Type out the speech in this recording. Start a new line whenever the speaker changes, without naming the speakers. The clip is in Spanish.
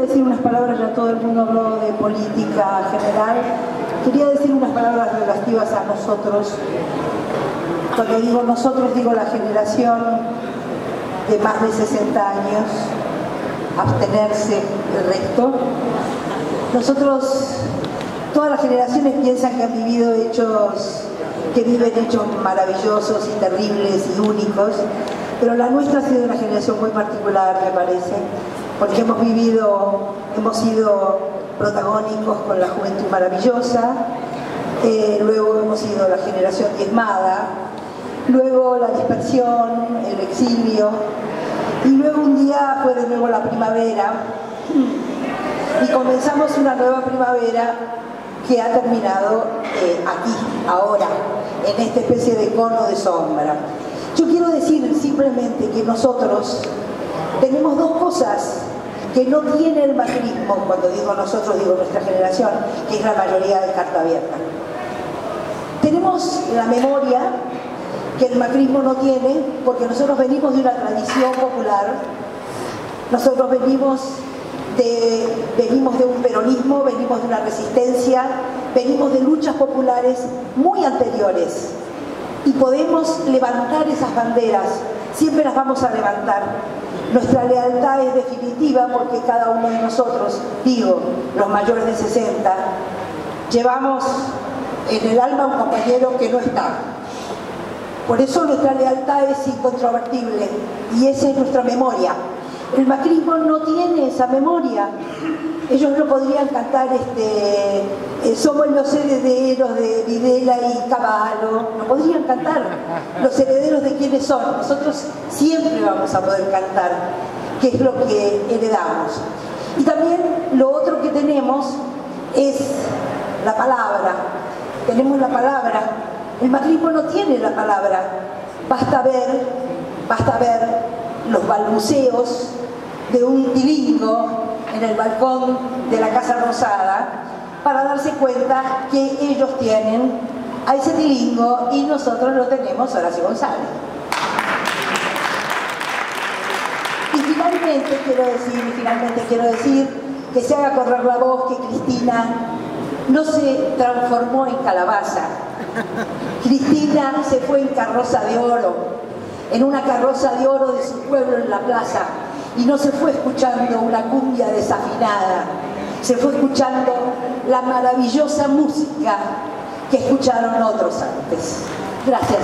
decir unas palabras, ya todo el mundo habló de política general, quería decir unas palabras relativas a nosotros. Cuando digo nosotros, digo la generación de más de 60 años, abstenerse el resto. Nosotros, todas las generaciones piensan que han vivido hechos, que viven hechos maravillosos y terribles y únicos, pero la nuestra ha sido una generación muy particular, me parece, porque hemos vivido, hemos sido protagónicos con la juventud maravillosa, eh, luego hemos sido la generación diezmada, luego la dispersión, el exilio, y luego un día fue de nuevo la primavera, y comenzamos una nueva primavera que ha terminado eh, aquí, ahora, en esta especie de cono de sombra. Yo quiero decir simplemente que nosotros tenemos dos cosas que no tiene el macrismo, cuando digo nosotros, digo nuestra generación, que es la mayoría de carta abierta. Tenemos la memoria que el macrismo no tiene, porque nosotros venimos de una tradición popular, nosotros venimos de, venimos de un peronismo, venimos de una resistencia, venimos de luchas populares muy anteriores y podemos levantar esas banderas, siempre las vamos a levantar. Nuestra lealtad es definitiva porque cada uno de nosotros, digo, los mayores de 60, llevamos en el alma un compañero que no está. Por eso nuestra lealtad es incontrovertible y esa es nuestra memoria. El macrismo no tiene esa memoria. Ellos no podrían cantar este, eh, somos los herederos de Videla y Caballo, no podrían cantar. Los herederos de quiénes son. Nosotros siempre vamos a poder cantar, que es lo que heredamos. Y también lo otro que tenemos es la palabra. Tenemos la palabra. El macrismo no tiene la palabra. Basta ver, basta ver balbuceos de un tilingo en el balcón de la Casa Rosada para darse cuenta que ellos tienen a ese tilingo y nosotros lo tenemos Horacio González. Y finalmente quiero decir, finalmente quiero decir que se haga correr la voz que Cristina no se transformó en calabaza. Cristina se fue en carroza de oro, en una carroza de oro de su pueblo en la plaza, y no se fue escuchando una cumbia desafinada, se fue escuchando la maravillosa música que escucharon otros antes. Gracias.